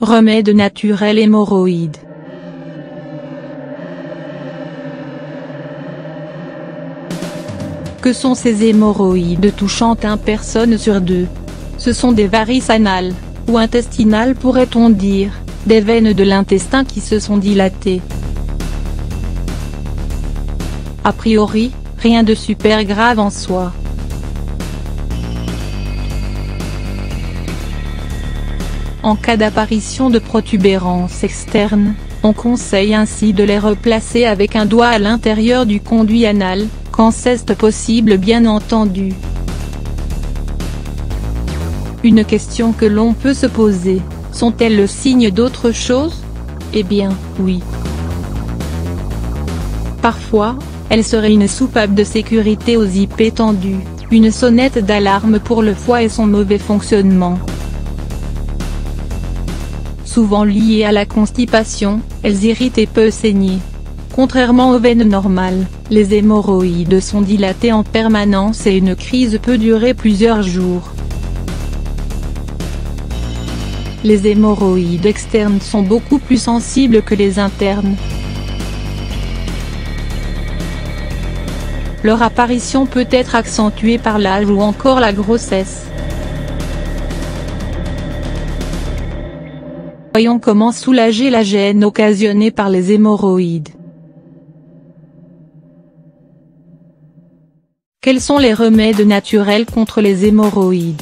Remède naturel hémorroïdes. Que sont ces hémorroïdes touchant un personne sur deux? Ce sont des varices anales, ou intestinales pourrait-on dire, des veines de l'intestin qui se sont dilatées. A priori, rien de super grave en soi. En cas d'apparition de protubérances externes, on conseille ainsi de les replacer avec un doigt à l'intérieur du conduit anal, quand c'est possible bien entendu. Une question que l'on peut se poser, sont-elles le signe d'autre chose? Eh bien, oui. Parfois, elles seraient une soupape de sécurité aux IP tendus, une sonnette d'alarme pour le foie et son mauvais fonctionnement. Souvent liées à la constipation, elles irritent et peuvent saigner. Contrairement aux veines normales, les hémorroïdes sont dilatées en permanence et une crise peut durer plusieurs jours. Les hémorroïdes externes sont beaucoup plus sensibles que les internes. Leur apparition peut être accentuée par l'âge ou encore la grossesse. Voyons comment soulager la gêne occasionnée par les hémorroïdes. Quels sont les remèdes naturels contre les hémorroïdes?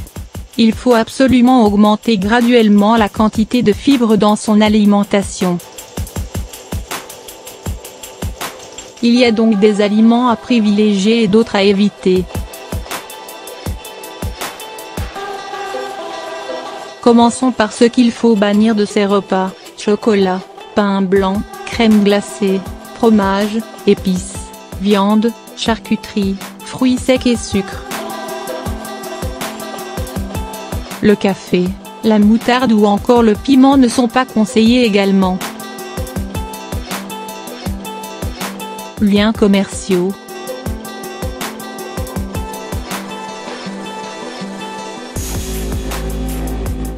Il faut absolument augmenter graduellement la quantité de fibres dans son alimentation. Il y a donc des aliments à privilégier et d'autres à éviter. Commençons par ce qu'il faut bannir de ces repas, chocolat, pain blanc, crème glacée, fromage, épices, viande, charcuterie, fruits secs et sucre. Le café, la moutarde ou encore le piment ne sont pas conseillés également. Liens commerciaux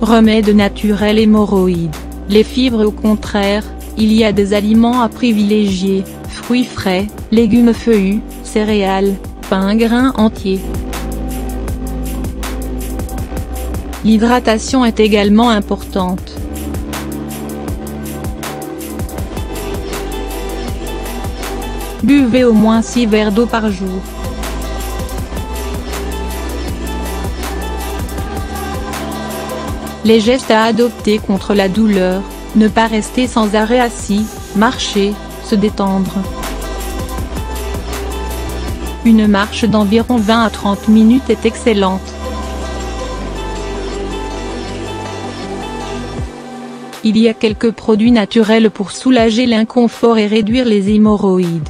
Remède naturel hémorroïdes. Les fibres au contraire, il y a des aliments à privilégier, fruits frais, légumes feuillus, céréales, pain grain entier. L'hydratation est également importante. Buvez au moins 6 verres d'eau par jour. Les gestes à adopter contre la douleur, ne pas rester sans arrêt assis, marcher, se détendre. Une marche d'environ 20 à 30 minutes est excellente. Il y a quelques produits naturels pour soulager l'inconfort et réduire les hémorroïdes.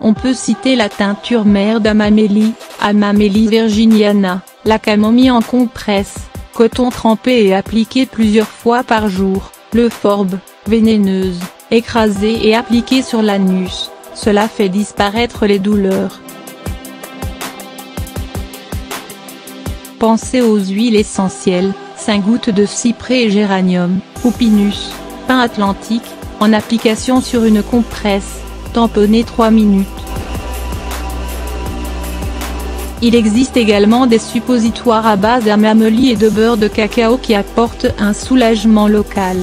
On peut citer la teinture mère d'Amamélie, Amamélie virginiana, la camomille en compresse, coton trempé et appliqué plusieurs fois par jour, le forbe, vénéneuse, écrasé et appliqué sur l'anus, cela fait disparaître les douleurs. Pensez aux huiles essentielles, 5 gouttes de cyprès et géranium, ou pinus, pain atlantique, en application sur une compresse, tamponnez 3 minutes. Il existe également des suppositoires à base d'amamélie et de beurre de cacao qui apportent un soulagement local.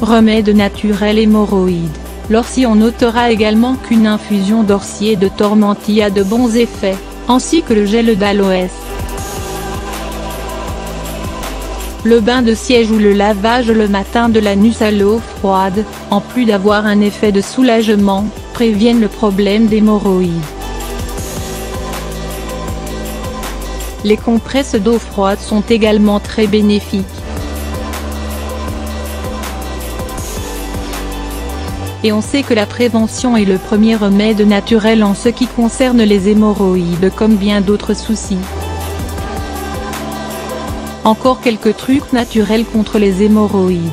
Remède naturel hémorroïde. L'orcie on notera également qu'une infusion d'orcier et de tormentille a de bons effets, ainsi que le gel d'aloès. Le bain de siège ou le lavage le matin de l'anus à l'eau froide, en plus d'avoir un effet de soulagement, préviennent le problème d'hémorroïdes. Les compresses d'eau froide sont également très bénéfiques. Et on sait que la prévention est le premier remède naturel en ce qui concerne les hémorroïdes comme bien d'autres soucis. Encore quelques trucs naturels contre les hémorroïdes.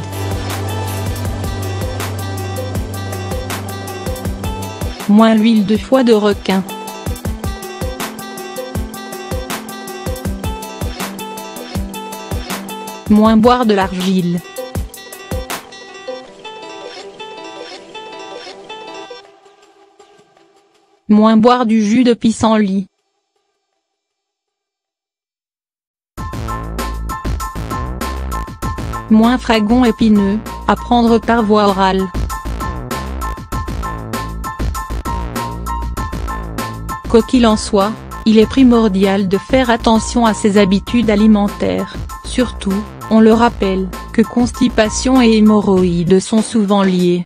Moins l'huile de foie de requin. Moins boire de l'argile. Moins boire du jus de pissenlit. Moins fragon épineux, à prendre par voie orale. Quoi qu'il en soit, il est primordial de faire attention à ses habitudes alimentaires, surtout, on le rappelle, que constipation et hémorroïdes sont souvent liés.